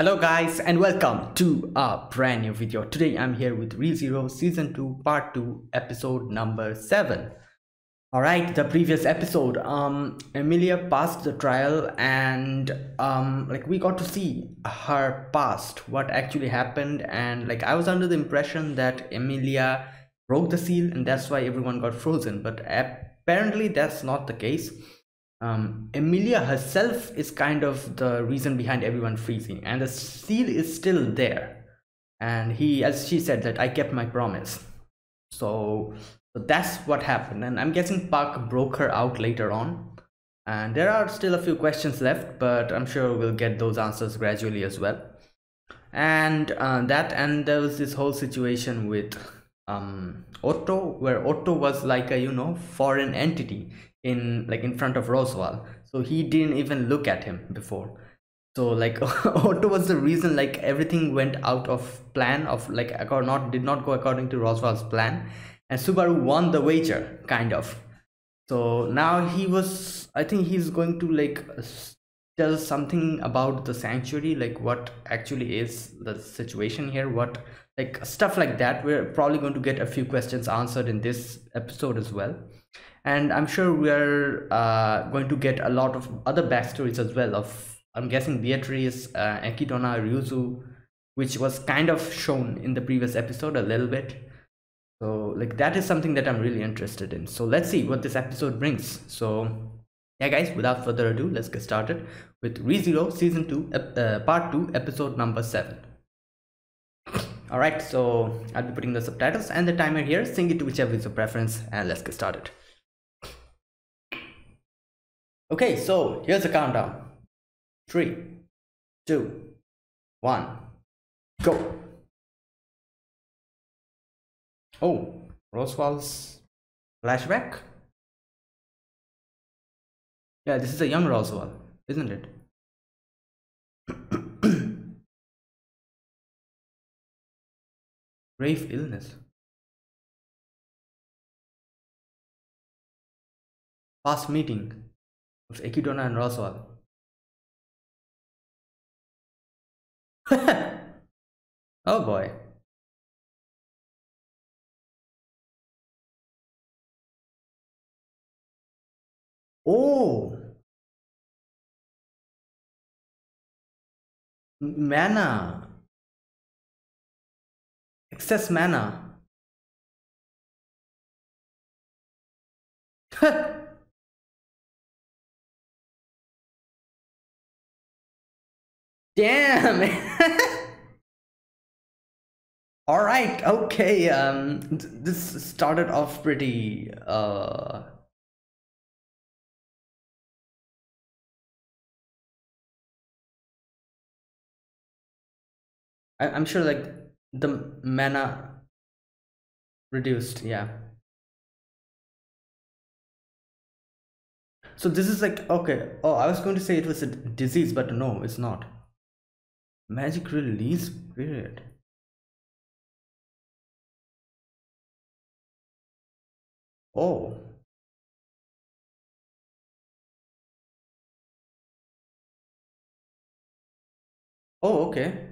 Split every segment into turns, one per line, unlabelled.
Hello guys and welcome to a brand new video. Today I'm here with ReZero Season 2 Part 2 Episode number 7. Alright, the previous episode, um, Emilia passed the trial and um, like we got to see her past, what actually happened and like I was under the impression that Emilia broke the seal and that's why everyone got frozen but apparently that's not the case um, Emilia herself is kind of the reason behind everyone freezing, and the seal is still there. And he, as she said, that I kept my promise. So, so that's what happened. And I'm guessing Puck broke her out later on. And there are still a few questions left, but I'm sure we'll get those answers gradually as well. And uh, that, and there was this whole situation with um, Otto, where Otto was like a you know foreign entity in like in front of Roswaal. So he didn't even look at him before. So like Otto was the reason like everything went out of plan of like or not did not go according to Roswaal's plan, and Subaru won the wager kind of. So now he was I think he's going to like tell something about the sanctuary like what actually is the situation here what like stuff like that we're probably going to get a few questions answered in this episode as well and i'm sure we're uh, going to get a lot of other backstories as well of i'm guessing beatrice uh, echidna ryuzu which was kind of shown in the previous episode a little bit. So like that is something that i'm really interested in. So let's see what this episode brings. So yeah guys without further ado let's get started with rezero season 2 uh, part 2 episode number 7 all right so i'll be putting the subtitles and the timer here. Sync it to whichever is your preference and let's get started Okay, so here's the countdown. Three, two, one, go. Oh, Roswaal's flashback? Yeah, this is a young Roswaal, isn't it? Grave illness. Past meeting of Echidna and Roswaal. oh boy. Oh. Mana. Excess mana. Damn. All right. Okay. Um, this started off pretty. Uh. I, I'm sure like the mana reduced. Yeah. So this is like okay. Oh, I was going to say it was a disease, but no, it's not. Magic release period. Oh. Oh, okay.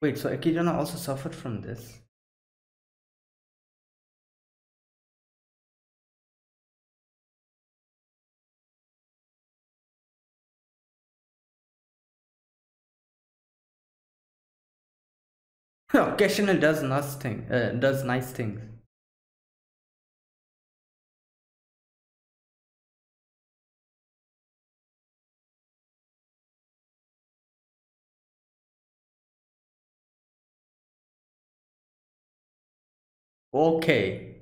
Wait, so Echidna also suffered from this? Occasionally does uh, does nice things. Okay.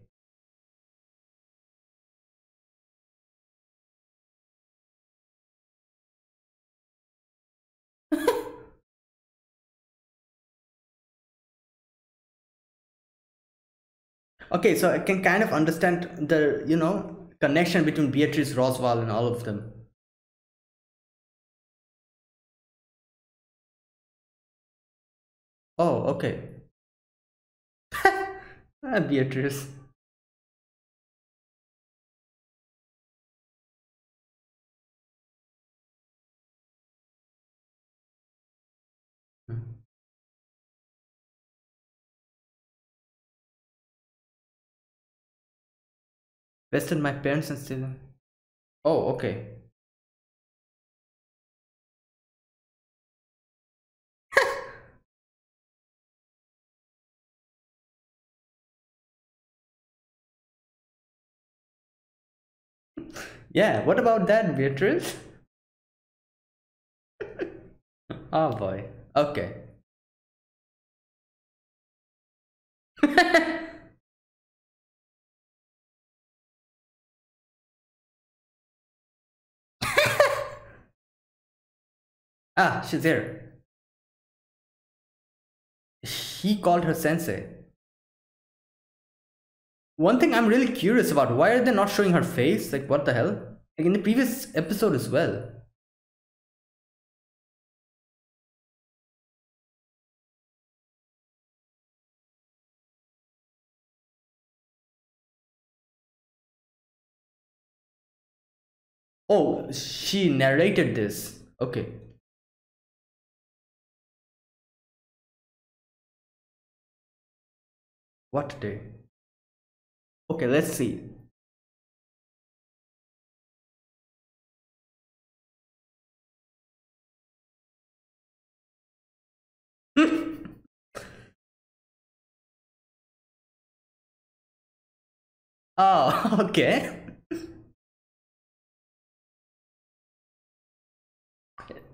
Okay so i can kind of understand the you know connection between beatrice roswaal and all of them. Oh okay. Ah, beatrice Vested my parents and still. Oh, okay. yeah, what about that, Beatrice? oh boy. Okay. ah, she's there. He called her sensei. One thing I'm really curious about, why are they not showing her face? Like, what the hell? Like in the previous episode as well. Oh, she narrated this. Okay. What day? Okay, let's see. oh, okay.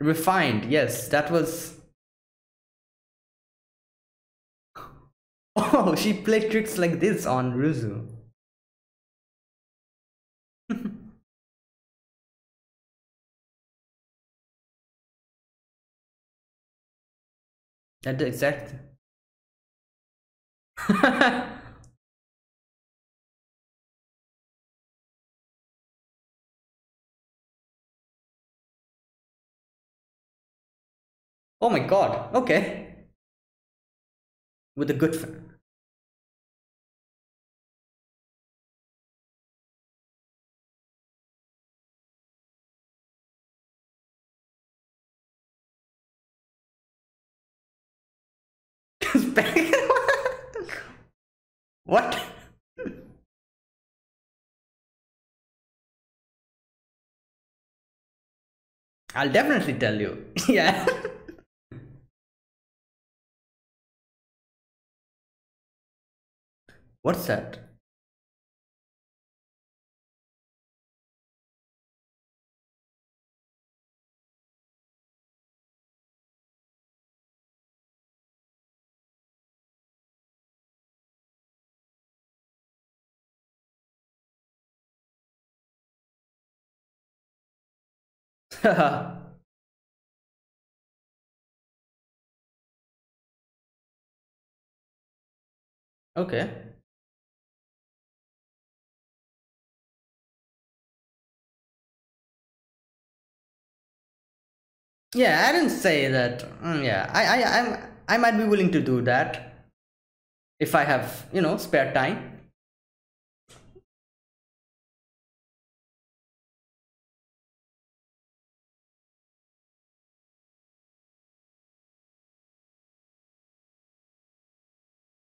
Refined, yes, that was. Oh, she played tricks like this on Ryuzu. That the exact. oh my god, okay. With a good. What? I'll definitely tell you. yeah. What's that? okay. Yeah, I didn't say that. Mm, yeah, I, I, I'm, I might be willing to do that if I have, you know, spare time.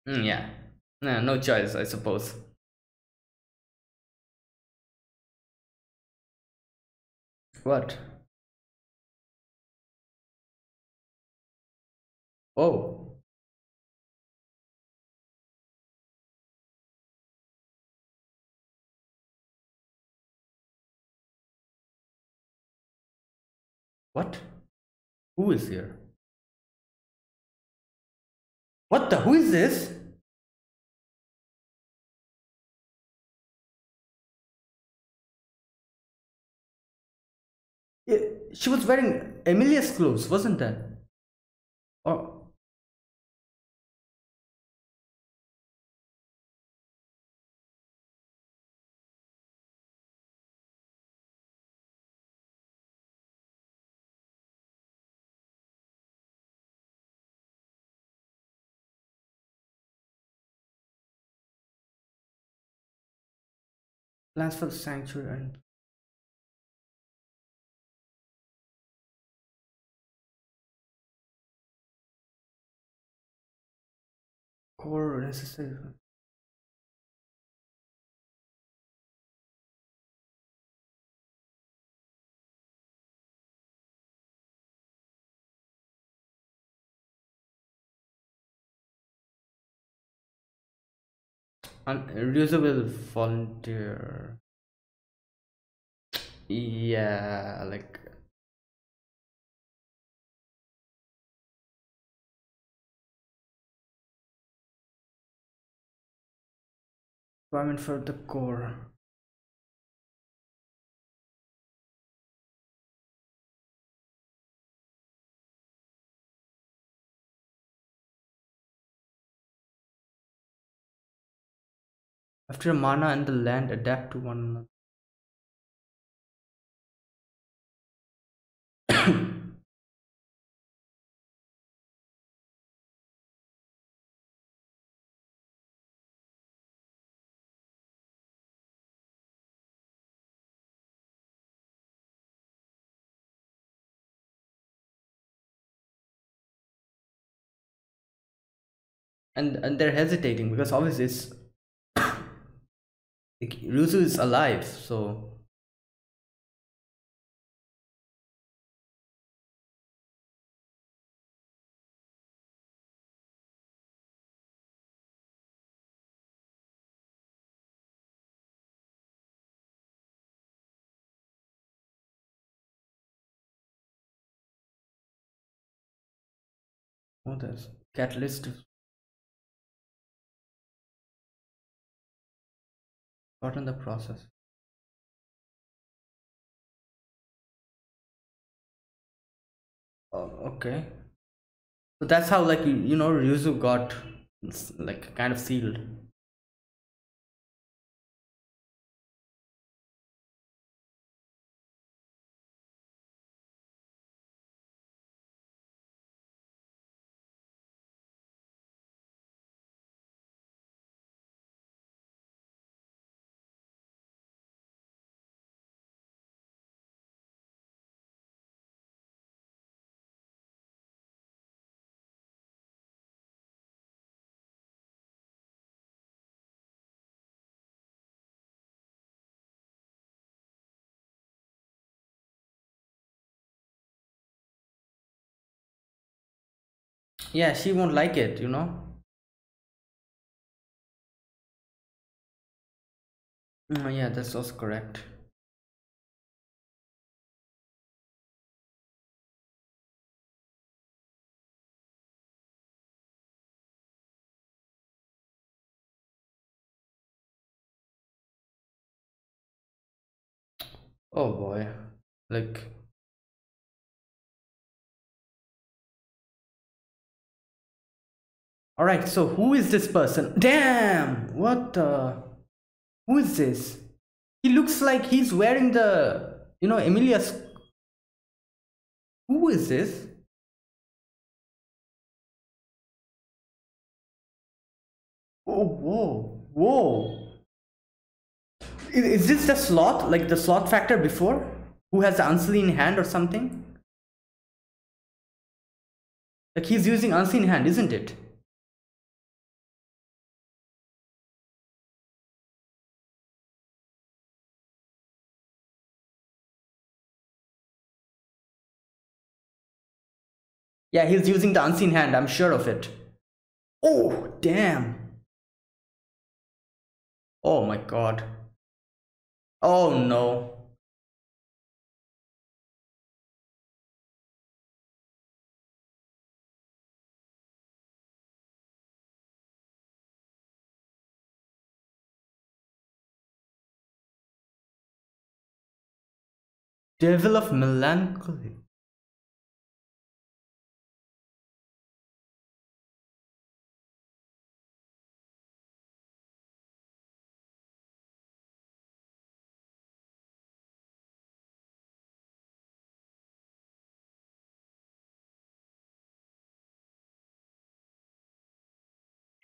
Mm, yeah, no, no choice, I suppose. What? Oh. What? Who is here? What the? Who is this? She was wearing Emilia's clothes, wasn't that? Or oh. plans for the sanctuary and core necessary unreusable volunteer. Yeah like requirement for the core. After mana and the land adapt to one another and and they're hesitating because obviously it's like, Ryuzu is alive so. What is catalyst shorten the process. Oh, okay. So that's how like you, you know Ryuzu got like kind of sealed yeah she won't like it you know? Mm, yeah that's also correct. Oh boy. Like all right so who is this person? Damn! What the? Who is this? He looks like he's wearing the you know emilia's who is this? Oh whoa whoa. Is, is this the sloth, like the sloth factor before? Who has the unseen hand or something? Like he's using unseen hand isn't it Yeah, he's using the unseen hand, I'm sure of it. Oh, damn. Oh my god. Oh no. Devil of Melancholy.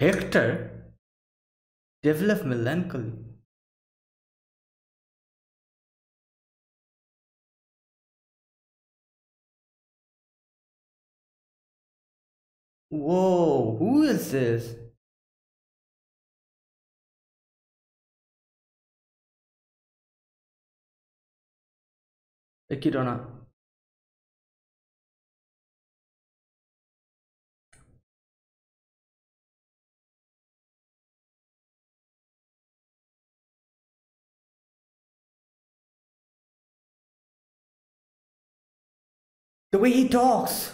Hector developed melancholy. Whoa, who is this? Echidna. The way he talks.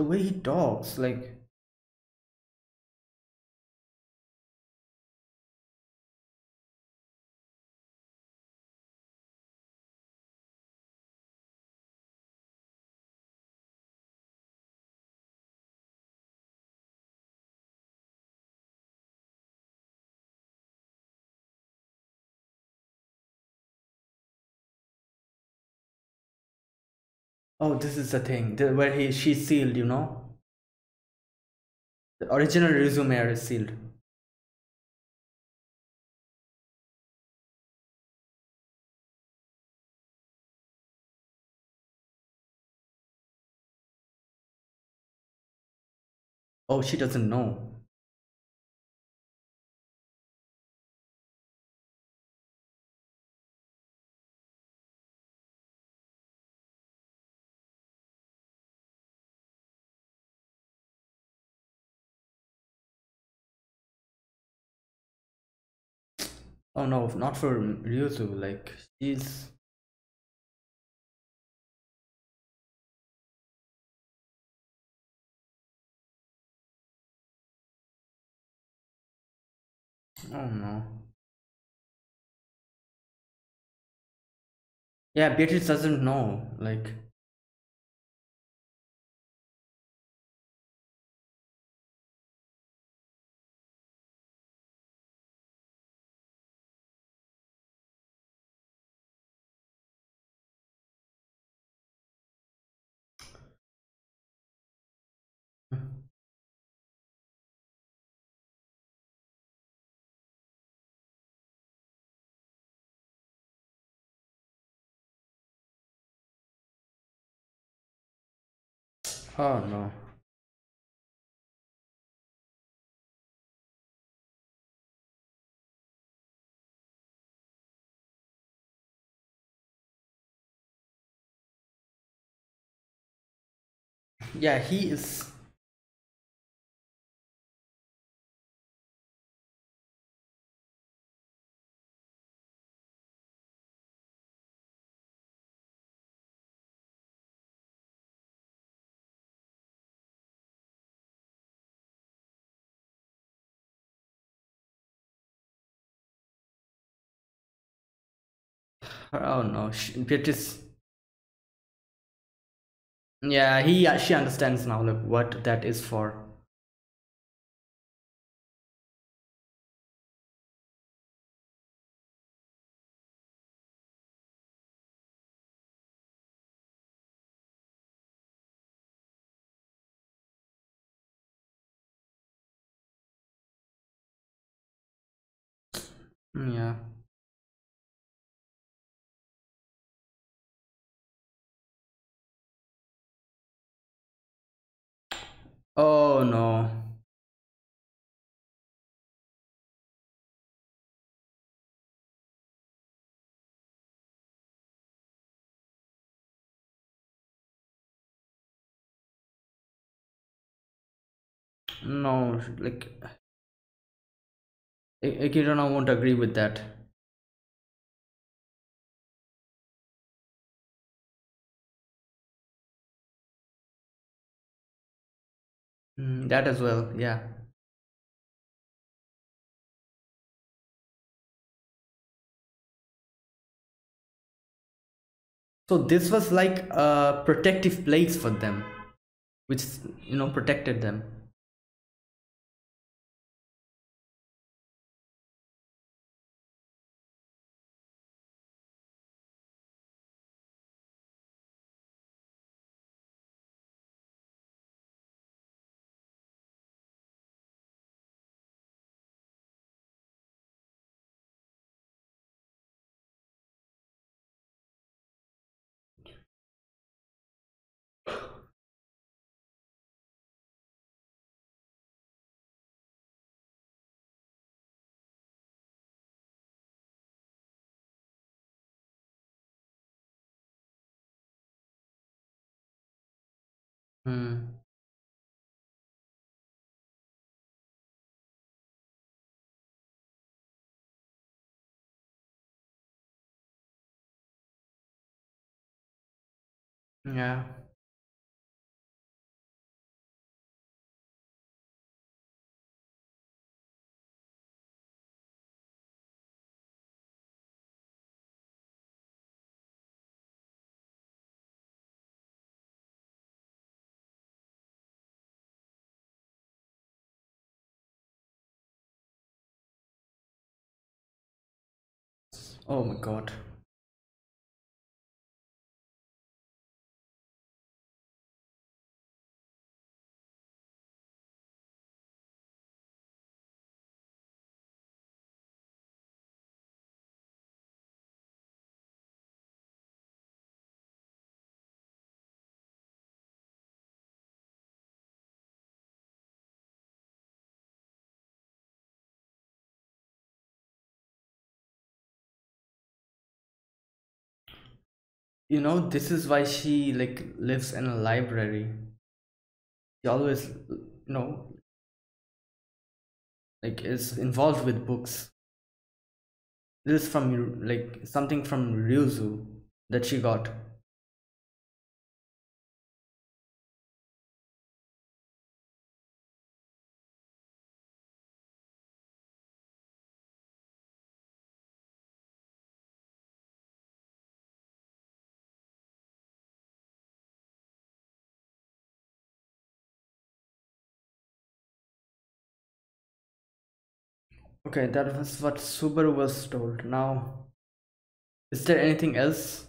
The way he talks, like Oh, this is the thing the, where he she sealed, you know. The original resume is sealed. Oh, she doesn't know. Oh no, not for Ryuzu, like she's Oh no. Yeah, Beatrice doesn't know, like Oh no. Yeah, he is Oh no, she, Beatrice. Yeah, he she understands now like what that is for. Mm, yeah. Oh no. No, like Kirana won't agree with that. Mm, that as well, yeah. So this was like a protective place for them, which you know protected them. Hmm. Yeah. Oh my god. You know, this is why she like lives in a library. She always, you know, like is involved with books. This is from like something from Ryuzu that she got. Okay, that was what Subaru was told. Now, is there anything else?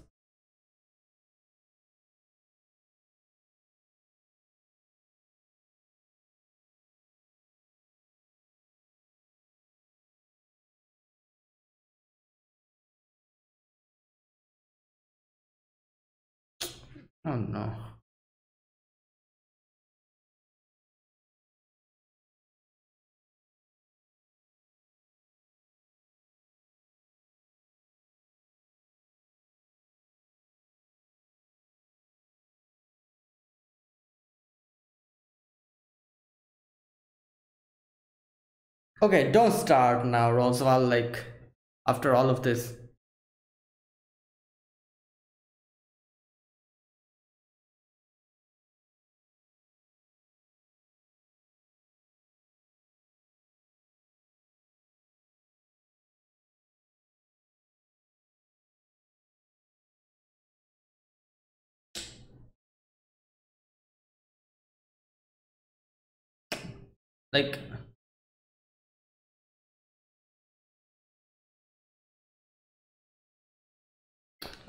Oh no. Okay, don't start now, Roswaal. Like, after all of this. Like,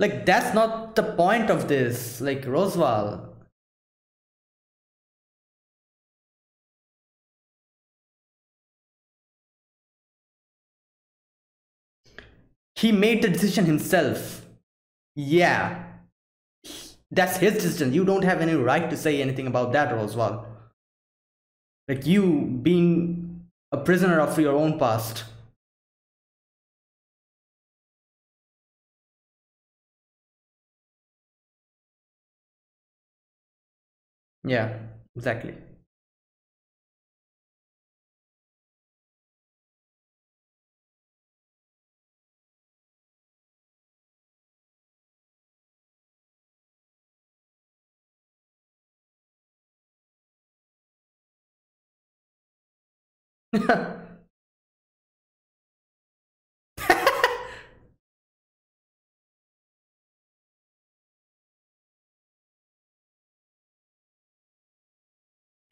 like that's not the point of this. Like, Roswaal. He made the decision himself. Yeah. That's his decision. You don't have any right to say anything about that, Roswaal. Like you being a prisoner of your own past. Yeah, exactly.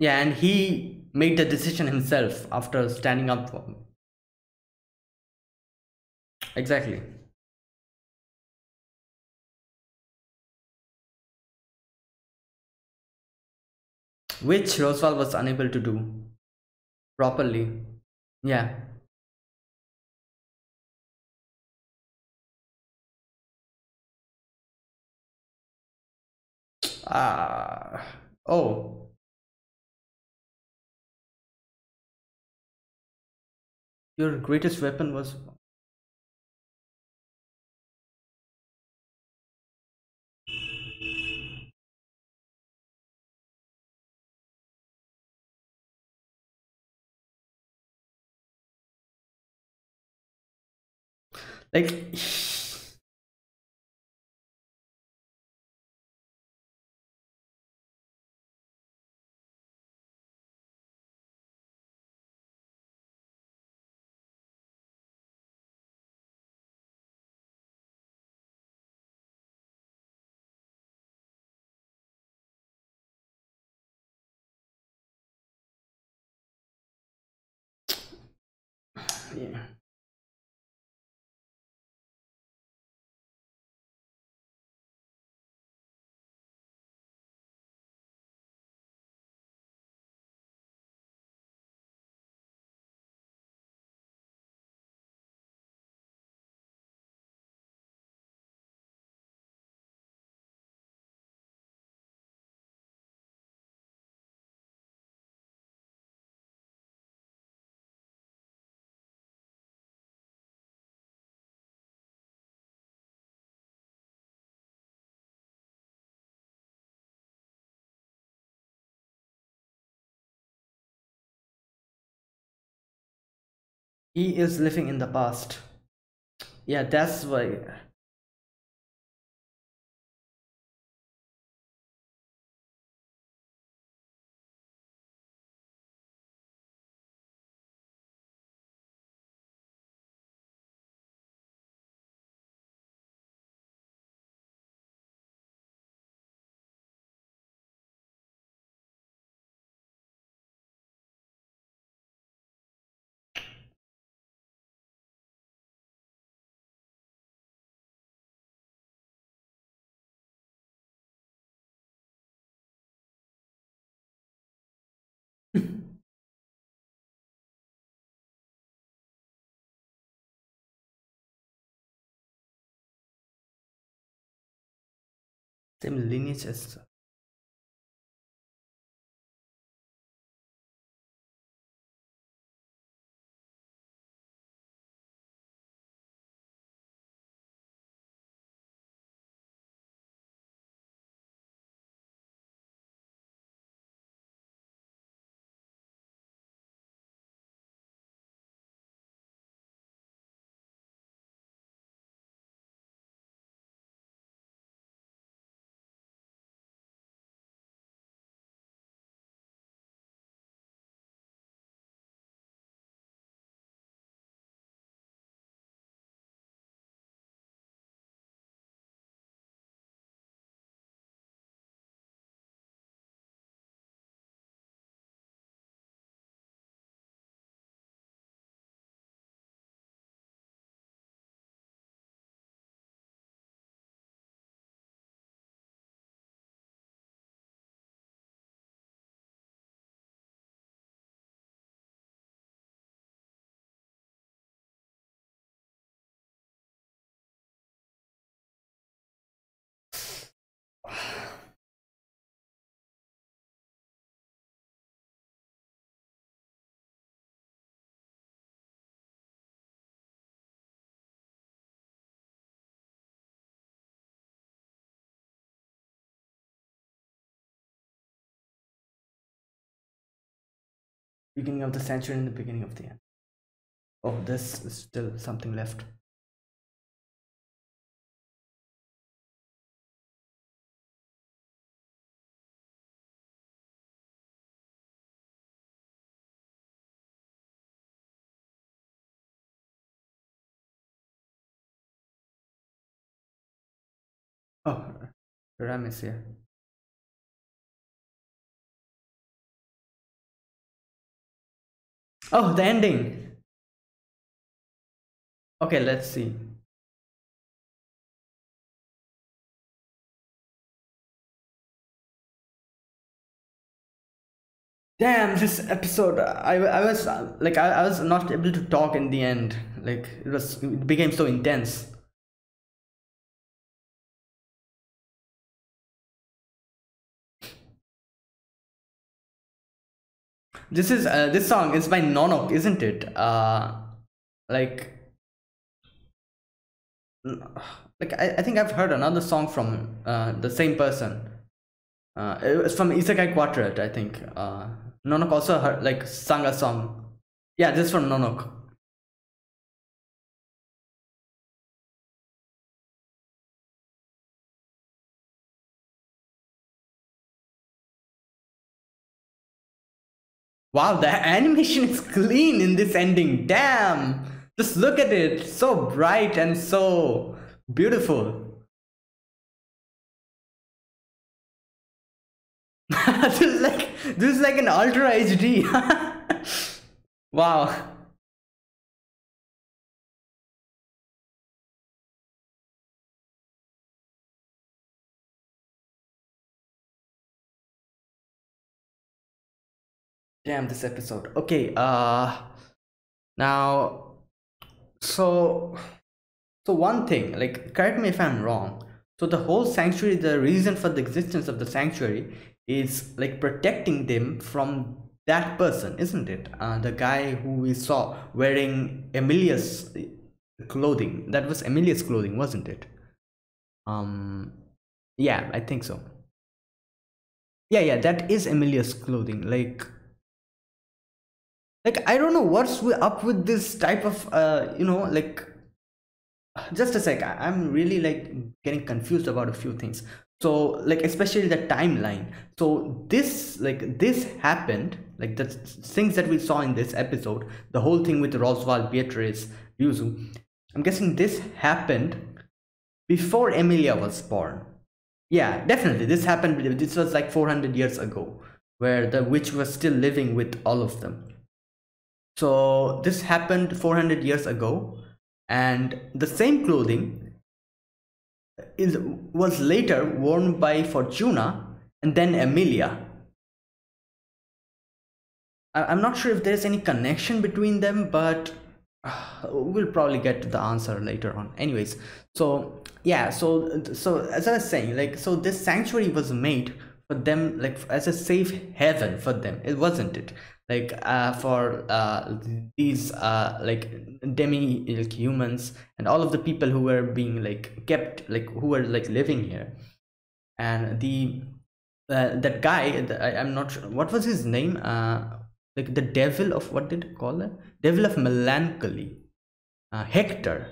yeah, and he made the decision himself after standing up for him. Exactly. Which Roswaal was unable to do properly. Yeah. Ah. Uh, oh. Your greatest weapon was like yeah he is living in the past. Yeah that's why same lineage as beginning of the century and the beginning of the end. Oh this is still something left. Oh ram is here oh the ending. Okay let's see. Damn this episode i, I was like I, I was not able to talk in the end. Like it was it became so intense this is uh, this song is by nonoc isn't it? Uh like like I, I think i've heard another song from uh the same person. Uh it's from isekai Quartet, i think. Uh nonoc also heard, like sang a song. Yeah this is from nonoc Wow, the animation is clean in this ending. Damn. Just look at it. So bright and so beautiful. this is like this is like an ultra HD. wow. Damn this episode. Okay, uh now so so one thing, like correct me if I'm wrong. So the whole sanctuary, the reason for the existence of the sanctuary is like protecting them from that person, isn't it? Uh, the guy who we saw wearing Emilia's clothing. That was Emilia's clothing, wasn't it? Um yeah, I think so. Yeah, yeah, that is Emilia's clothing. Like like i don't know what's up with this type of uh you know like just a sec i'm really like getting confused about a few things. So like especially the timeline. So this like this happened like the things that we saw in this episode the whole thing with roswaal beatrice ryuzu i'm guessing this happened before emilia was born. Yeah definitely this happened this was like 400 years ago where the witch was still living with all of them so this happened 400 years ago and the same clothing is was later worn by Fortuna and then Emilia. I'm not sure if there's any connection between them, but uh, we'll probably get to the answer later on. Anyways, so yeah, so so as I was saying, like so this sanctuary was made for them like as a safe haven for them. It wasn't it. Like uh, for uh, these uh, like demi like humans and all of the people who were being like kept like who were like living here. And the uh, that guy the, I, am not sure what was his name? Uh like the devil of what did it call it? Devil of melancholy. Uh, hector.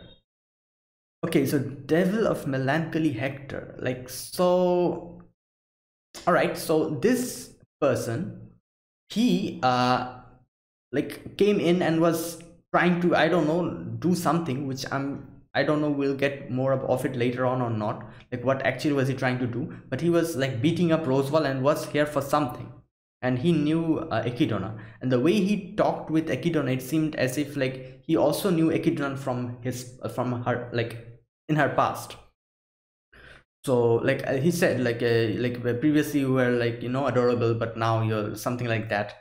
Okay so devil of melancholy hector. Like so all right so this person he uh like came in and was trying to i don't know do something which i'm i don't know we'll get more of it later on or not like what actually was he trying to do but he was like beating up Roswaal and was here for something. And he knew uh, echidna and the way he talked with echidna it seemed as if like he also knew echidna from his from her like in her past so like uh, he said like uh, like previously you were like you know adorable but now you're something like that.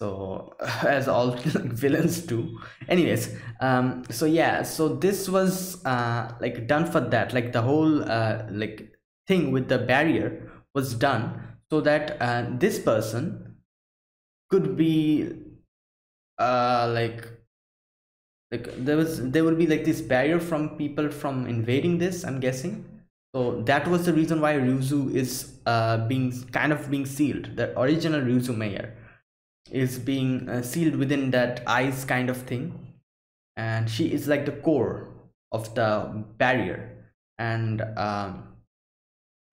So as all villains do. Anyways um so yeah so this was uh like done for that. Like the whole uh like thing with the barrier was done so that uh, this person could be uh like like there was there will be like this barrier from people from invading this i'm guessing so that was the reason why Ryuzu is uh, being kind of being sealed. The original Ryuzu Meyer is being uh, sealed within that ice kind of thing. And she is like the core of the barrier. And um,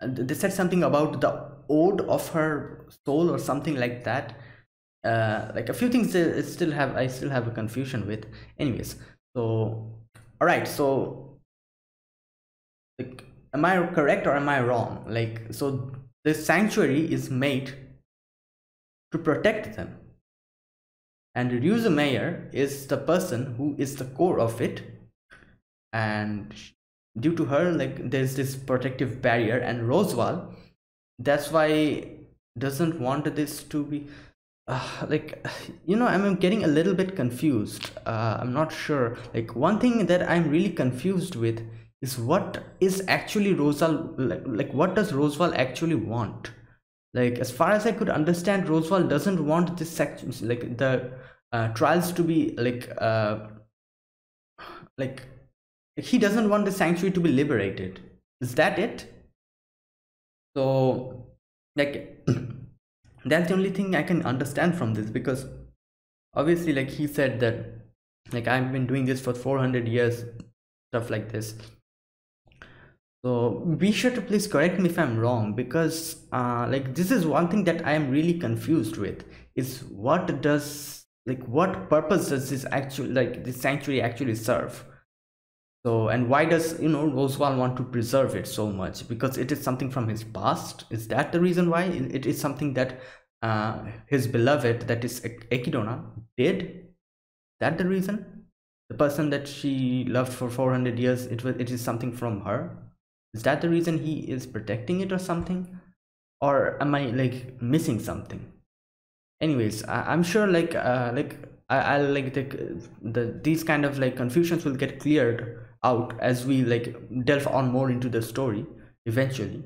they said something about the ode of her soul or something like that. Uh, like a few things I still have I still have a confusion with. Anyways, so all right, so like am i correct or am i wrong? Like so this sanctuary is made to protect them. And Ryuzu Meyer is the person who is the core of it. And due to her like there's this protective barrier. And Roswaal that's why doesn't want this to be uh, like you know i'm getting a little bit confused. Uh, i'm not sure. Like one thing that i'm really confused with is what is actually Roswaal like, like what does Roswaal actually want? Like as far as I could understand, Roswaal doesn't want this section like the uh, trials to be like uh, like he doesn't want the sanctuary to be liberated. Is that it? So like that's the only thing I can understand from this because obviously like he said that like I've been doing this for 400 years stuff like this so be sure to please correct me if i'm wrong because uh, like this is one thing that i am really confused with is what does like what purpose does this actually like this sanctuary actually serve? So and why does you know roswaal want to preserve it so much? Because it is something from his past? Is that the reason why? It is something that uh, his beloved that is echidna did? That the reason? The person that she loved for 400 years it was it is something from her is that the reason he is protecting it or something or am i like missing something anyways I, am sure like uh like I, will like the, the these kind of like confusions will get cleared out as we like delve on more into the story eventually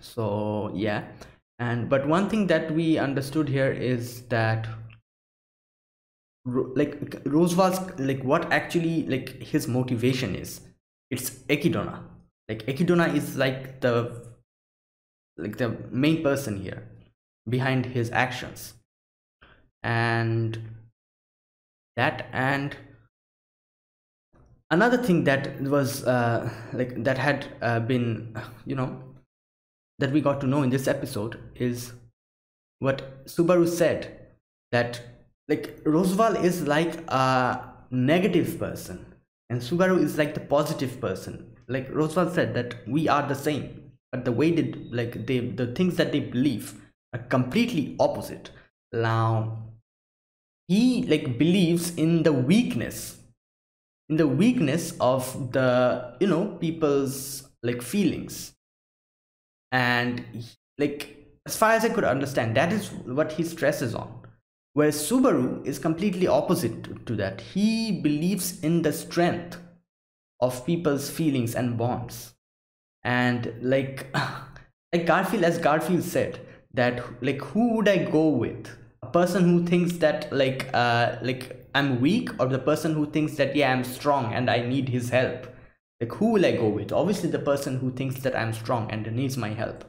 so yeah and but one thing that we understood here is that like Roswaal's like what actually like his motivation is. It's Echidna. Like Echidna is like the like the main person here behind his actions. And that and another thing that was uh, like that had uh, been you know that we got to know in this episode is what Subaru said that like Roswaal is like a negative person and Subaru is like the positive person. Like Roswaal said that we are the same, but the way they like they the things that they believe are completely opposite. Now he like believes in the weakness in the weakness of the you know people's like feelings and like as far as i could understand that is what he stresses on Whereas Subaru is completely opposite to that. He believes in the strength of people's feelings and bonds. And like, like Garfiel, as Garfiel said, that like who would I go with? A person who thinks that like uh like I'm weak, or the person who thinks that yeah I'm strong and I need his help. Like who will I go with? Obviously the person who thinks that I'm strong and needs my help.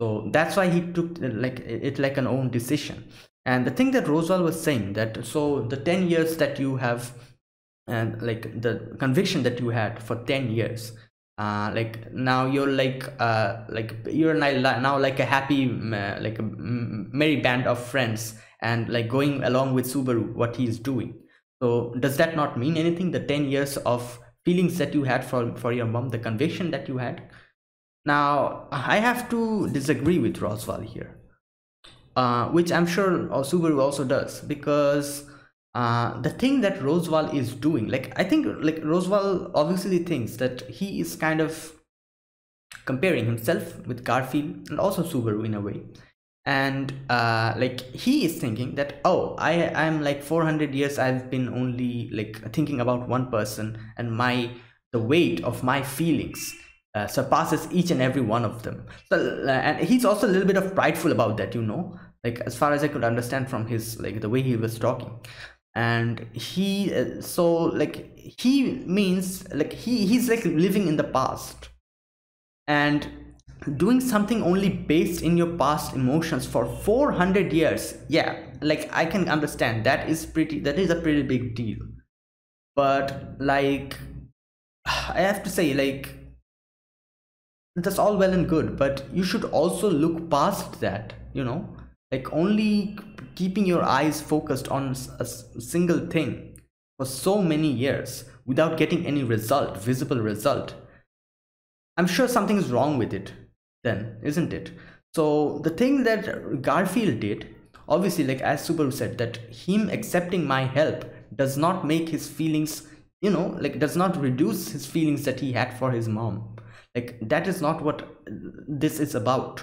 So that's why he took like it like an own decision and the thing that Roswaal was saying that so the 10 years that you have and like the conviction that you had for 10 years. Uh, like now you're like uh, like you're now like a happy like a merry band of friends and like going along with Subaru what he's doing. So does that not mean anything the 10 years of feelings that you had for for your mom the conviction that you had? Now I have to disagree with roswaal here uh, which I'm sure Subaru also does because uh, the thing that Roswaal is doing, like I think like Roswaal obviously thinks that he is kind of comparing himself with Garfield and also Subaru in a way. And uh, like he is thinking that oh I I'm like 400 years I've been only like thinking about one person and my the weight of my feelings uh, surpasses each and every one of them. So uh, and he's also a little bit of prideful about that, you know, like as far as i could understand from his like the way he was talking and he uh, so like he means like he he's like living in the past. And doing something only based in your past emotions for 400 years yeah like i can understand. That is pretty that is a pretty big deal. But like i have to say like that's all well and good but you should also look past that you know like only keeping your eyes focused on a single thing for so many years without getting any result visible result. I'm sure something is wrong with it then isn't it? So the thing that garfiel did obviously like as subaru said that him accepting my help does not make his feelings you know like does not reduce his feelings that he had for his mom. Like that is not what this is about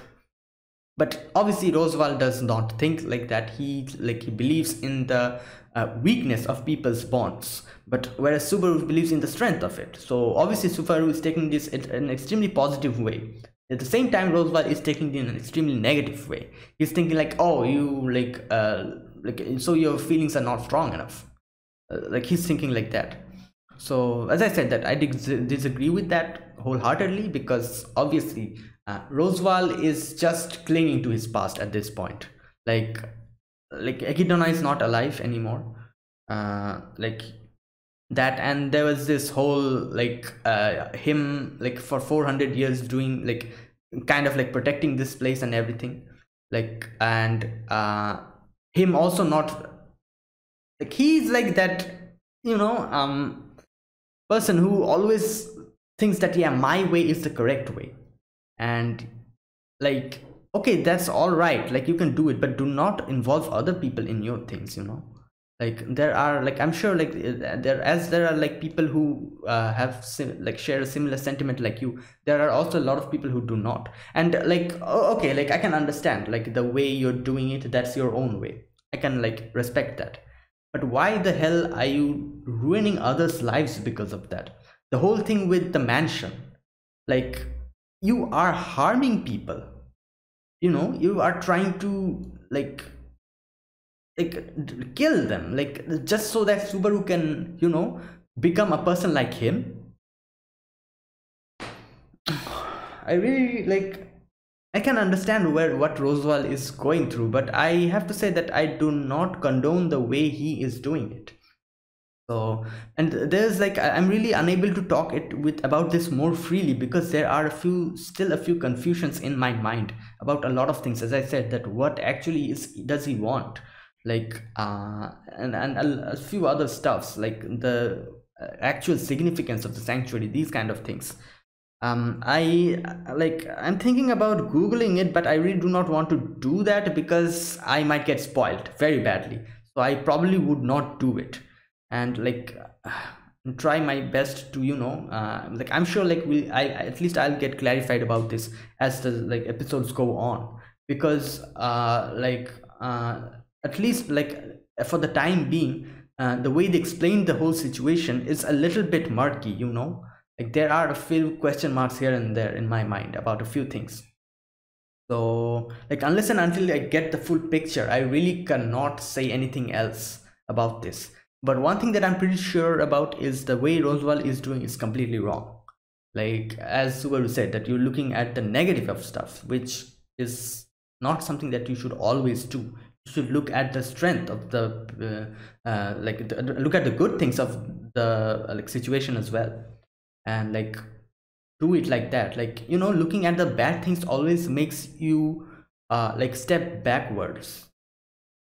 but obviously Roswaal does not think like that. He like he believes in the uh, weakness of people's bonds. But whereas Subaru believes in the strength of it. So obviously Subaru is taking this in an extremely positive way. At the same time Roswaal is taking it in an extremely negative way. He's thinking like oh you like uh like so your feelings are not strong enough. Uh, like he's thinking like that. So as i said that i disagree with that wholeheartedly because obviously uh, Roswaal is just clinging to his past at this point. Like, like Echidna is not alive anymore. Uh, like that and there was this whole like uh him like for 400 years doing like kind of like protecting this place and everything like and uh him also not like he's like that you know um person who always thinks that yeah my way is the correct way and like okay that's all right like you can do it but do not involve other people in your things you know? Like there are like i'm sure like uh, there as there are like people who uh, have sim- like share a similar sentiment like you there are also a lot of people who do not. And like okay like i can understand like the way you're doing it that's your own way. I can like respect that. But why the hell are you ruining others lives because of that? The whole thing with the mansion like you are harming people. You know you are trying to like like kill them like just so that subaru can you know become a person like him. I really like i can understand where what roswaal is going through but i have to say that i do not condone the way he is doing it so and there's like i'm really unable to talk it with about this more freely because there are a few still a few confusions in my mind about a lot of things. As i said that what actually is does he want? Like uh, and and a, a, few other stuffs like the uh, actual significance of the sanctuary these kind of things. Um i like i'm thinking about googling it but i really do not want to do that because i might get spoiled very badly. So i probably would not do it and like try my best to you know uh, like i'm sure like we i at least i'll get clarified about this as the like episodes go on. Because uh like uh at least like for the time being uh, the way they explain the whole situation is a little bit murky you know? Like there are a few question marks here and there in my mind about a few things. So like unless and until i get the full picture i really cannot say anything else about this but one thing that i'm pretty sure about is the way roswaal is doing is completely wrong. Like as subaru said that you're looking at the negative of stuff which is not something that you should always do. You should look at the strength of the uh, uh, like the, look at the good things of the uh, like situation as well. And like do it like that. Like you know looking at the bad things always makes you uh like step backwards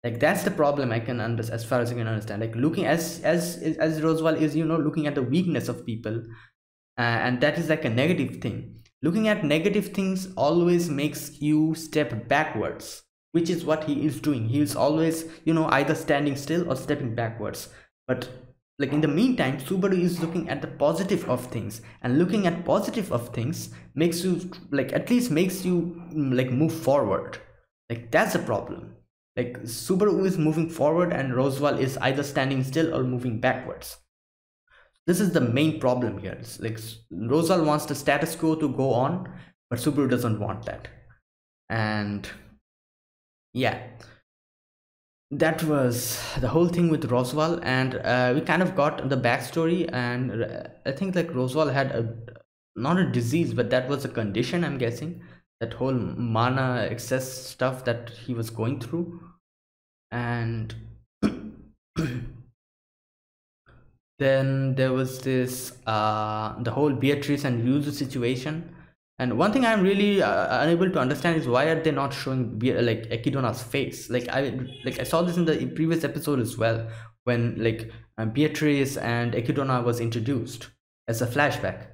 like that's the problem i can understand as far as i can understand. Like looking as as as roswaal is you know looking at the weakness of people uh, and that is like a negative thing. Looking at negative things always makes you step backwards which is what he is doing. He is always you know either standing still or stepping backwards. But like in the meantime subaru is looking at the positive of things and looking at positive of things makes you like at least makes you mm, like move forward. Like that's a problem like subaru is moving forward and Roswaal is either standing still or moving backwards. This is the main problem here. It's like Roswaal wants the status quo to go on but subaru doesn't want that. And yeah. That was the whole thing with Roswaal, and uh, we kind of got the backstory and uh, I think like Roswaal had a not a disease but that was a condition I'm guessing that whole mana excess stuff that he was going through. And then there was this uh the whole Beatrice and Ryuzu situation. And one thing i'm really uh, unable to understand is why are they not showing like echidna's face? Like i like i saw this in the previous episode as well when like um, beatrice and echidna was introduced as a flashback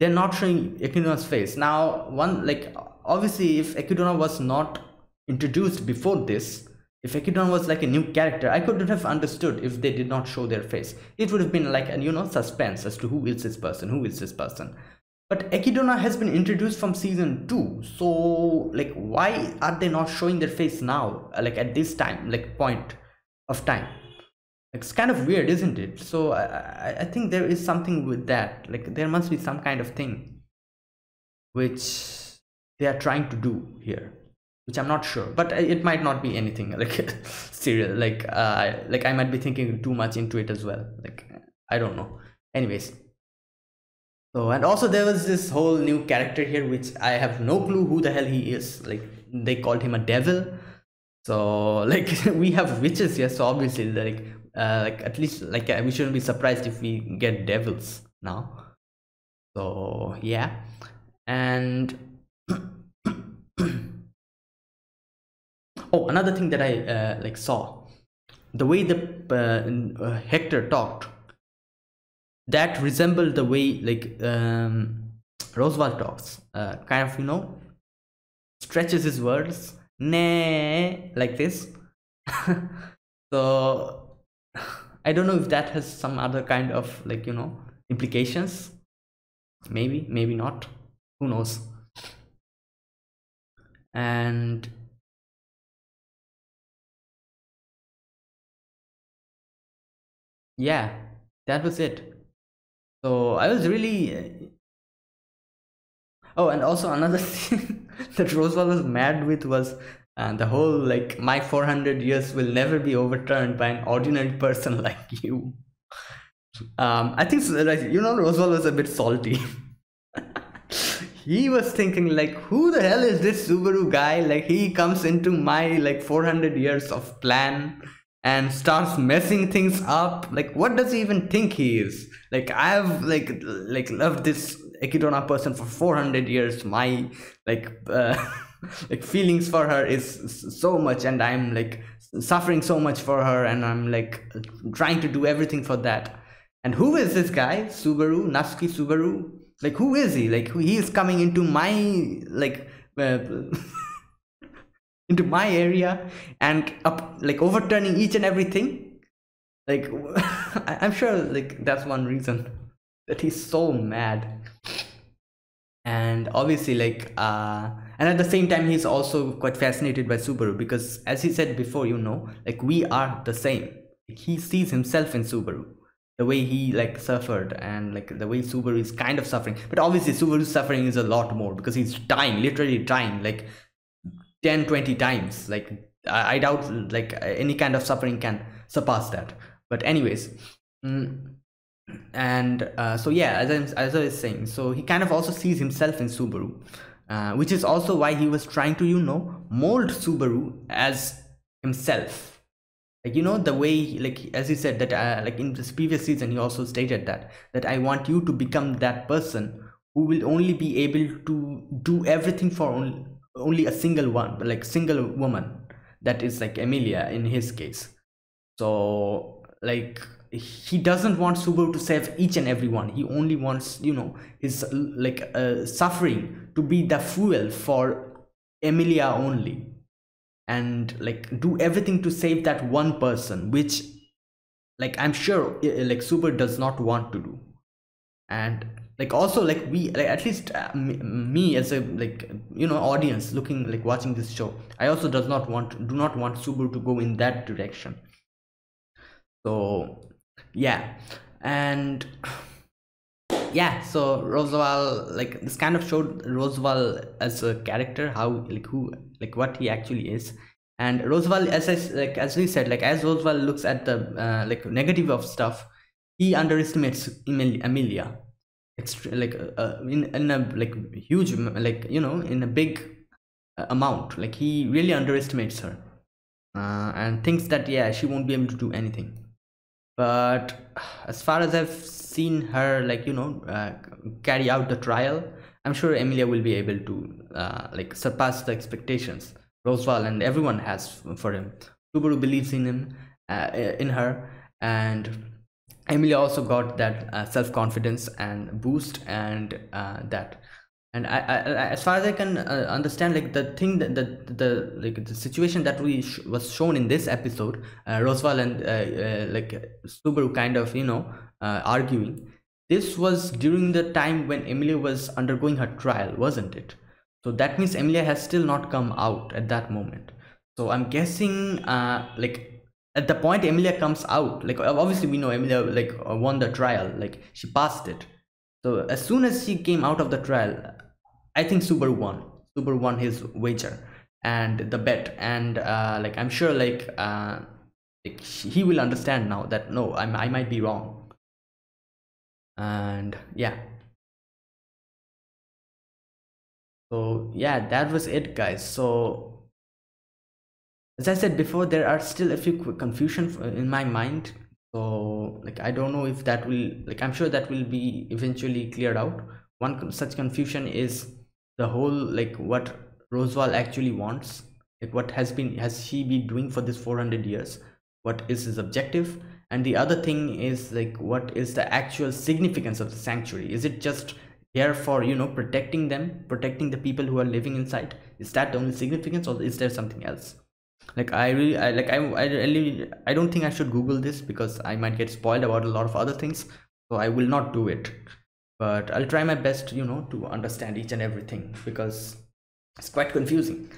they're not showing echidna's face. Now one like obviously if echidna was not introduced before this if Echidna was like a new character, I couldn't have understood if they did not show their face. It would have been like a you know suspense as to who is this person, who is this person. But Echidna has been introduced from season 2 so like why are they not showing their face now like at this time like point of time it's kind of weird isn't it? So I, I think there is something with that. Like there must be some kind of thing which they are trying to do here which i'm not sure. But it might not be anything like serious. Like uh like i might be thinking too much into it as well. Like i don't know. Anyways. So and also there was this whole new character here which I have no clue who the hell he is. Like they called him a devil. So like we have witches here, so obviously like uh, like at least like we shouldn't be surprised if we get devils now. So yeah. And oh another thing that i uh, like saw. The way the uh, uh, hector talked that resembled the way like um, Roswaal talks. Uh, kind of you know stretches his words nay like this. So i don't know if that has some other kind of like you know implications. Maybe maybe not. Who knows? And yeah that was it. So i was really uh, oh and also another thing that Roswaal was mad with was uh, the whole like my 400 years will never be overturned by an ordinary person like you. Um i think like you know roswaal was a bit salty. He was thinking like who the hell is this subaru guy? Like he comes into my like 400 years of plan and starts messing things up. Like what does he even think he is? Like i've like like loved this Echidna person for 400 years my like uh, like feelings for her is so much and i'm like suffering so much for her and i'm like trying to do everything for that. And who is this guy? Subaru? Natsuki subaru? Like who is he? Like he is coming into my like uh, into my area and up like overturning each and everything. Like i'm sure like that's one reason that he's so mad. And obviously like uh and at the same time he's also quite fascinated by subaru because as he said before you know like we are the same. He sees himself in subaru the way he like suffered and like the way subaru is kind of suffering. But obviously subaru's suffering is a lot more because he's dying literally dying like 10 20 times. Like i, doubt like any kind of suffering can surpass that. But anyways mm, and uh, so yeah as I, as I was saying so he kind of also sees himself in subaru uh, which is also why he was trying to you know mold subaru as himself. Like you know the way like as he said that uh, like in this previous season he also stated that that i want you to become that person who will only be able to do everything for only, only a single one like single woman. That is like emilia in his case. So like he doesn't want Subaru to save each and every one. He only wants, you know, his like uh, suffering to be the fuel for Emilia only, and like do everything to save that one person, which, like I'm sure, like Subaru does not want to do, and like also like we like at least uh, me as a like you know audience looking like watching this show, I also does not want do not want Subaru to go in that direction. So yeah. And yeah so Roswaal like this kind of showed Roswaal as a character how like who like what he actually is. And Roswaal as I like as we said like as Roswaal looks at the uh, like negative of stuff he underestimates Emilia. Extra like uh, uh, in, in a like huge like you know in a big uh, amount. Like he really underestimates her. Uh, and thinks that yeah she won't be able to do anything but as far as i've seen her like you know uh, carry out the trial i'm sure emilia will be able to uh, like surpass the expectations Roswaal and everyone has for him. Subaru believes in him uh, in her and emilia also got that uh, self-confidence and boost and uh, that and I, I, as far as i can uh, understand like the thing that the, the like the situation that we sh was shown in this episode uh, Roswaal and uh, uh, like subaru kind of you know uh, arguing this was during the time when emilia was undergoing her trial wasn't it? So that means emilia has still not come out at that moment. So i'm guessing uh like at the point emilia comes out like obviously we know emilia like won the trial like she passed it. So as soon as she came out of the trial, I think Subaru won. Subaru won his wager and the bet, and uh, like I'm sure like uh, like he will understand now that no, I I might be wrong. And yeah. So yeah, that was it, guys. So as i said before there are still a few confusion in my mind so like i don't know if that will like i'm sure that will be eventually cleared out one such confusion is the whole like what roswaal actually wants like what has been has he been doing for this 400 years what is his objective? And the other thing is like what is the actual significance of the sanctuary? Is it just here for you know protecting them protecting the people who are living inside? Is that the only significance or is there something else? Like i really I, like I, I really i don't think i should google this because i might get spoiled about a lot of other things so i will not do it but i'll try my best you know to understand each and everything because it's quite confusing.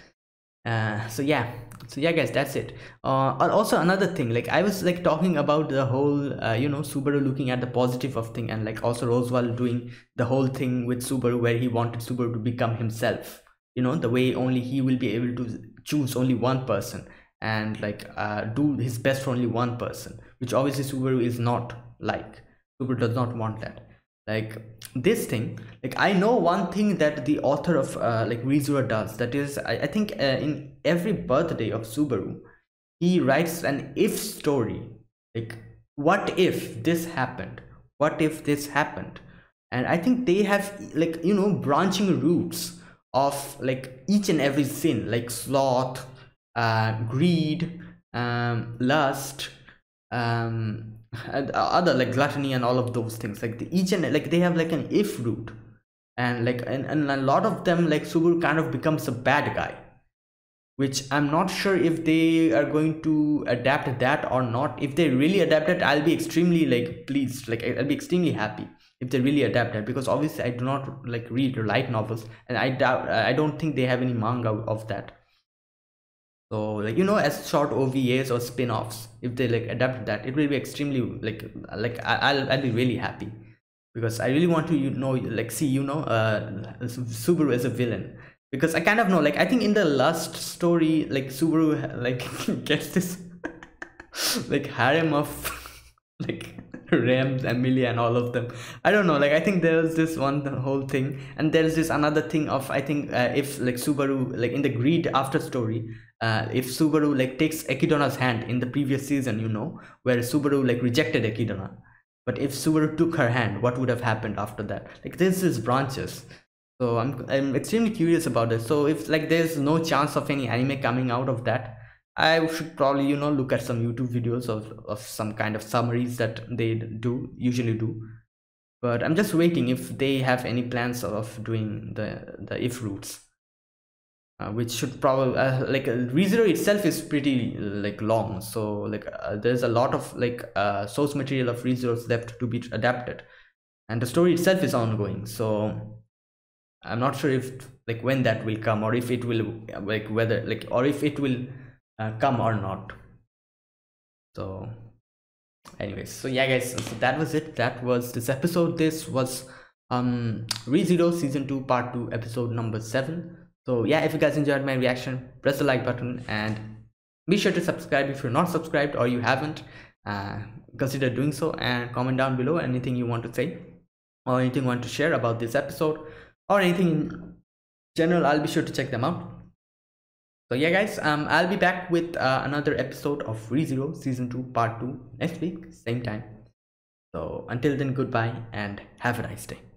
Uh, so yeah so yeah guys that's it. Uh, also another thing like i was like talking about the whole uh, you know subaru looking at the positive of thing and like also roswaal doing the whole thing with subaru where he wanted subaru to become himself you know the way only he will be able to choose only one person and like uh, do his best for only one person which obviously subaru is not like. Subaru does not want that like this thing like i know one thing that the author of uh, like ReZero does that is i, I think uh, in every birthday of subaru he writes an if story. Like what if this happened? What if this happened? And i think they have like you know branching roots of like each and every sin like sloth uh greed um lust um and uh, other like gluttony and all of those things like the, each and like they have like an if root. And like and, and a lot of them like Subaru kind of becomes a bad guy which I'm not sure if they are going to adapt that or not. If they really adapt it I'll be extremely like pleased like I'll be extremely happy if they really adapt it because obviously I do not like read light novels and I doubt I don't think they have any manga of that so like you know as short ovas or spin-offs if they like adapt that it will be extremely like like i'll i'll be really happy because i really want to you know like see you know uh subaru as a villain because i kind of know like i think in the last story like subaru like gets this like harem of like Rams, Emilia, and all of them. I don't know. Like I think there's this one whole thing, and there's this another thing of I think uh, if like Subaru like in the Greed after story, uh, if Subaru like takes Echidna's hand in the previous season, you know, where Subaru like rejected Echidna, but if Subaru took her hand, what would have happened after that? Like this is branches. So I'm I'm extremely curious about this. So if like there's no chance of any anime coming out of that, I should probably you know look at some YouTube videos of, of some kind of summaries that they do usually do but I'm just waiting if they have any plans of doing the the if roots uh, which should probably uh, like uh, ReZero itself is pretty like long. So like uh, there's a lot of like uh, source material of ReZeros left to be adapted. And the story itself is ongoing. So I'm not sure if like when that will come or if it will like whether like or if it will come or not. So anyways. So yeah guys. So that was it. That was this episode. This was um ReZero season 2 part 2 episode number 7 so yeah if you guys enjoyed my reaction press the like button and be sure to subscribe if you're not subscribed or you haven't. Uh, consider doing so and comment down below anything you want to say or anything you want to share about this episode or anything in general. I'll be sure to check them out. So yeah guys um i'll be back with uh, another episode of ReZero season 2 part 2 next week same time. So until then goodbye and have a nice day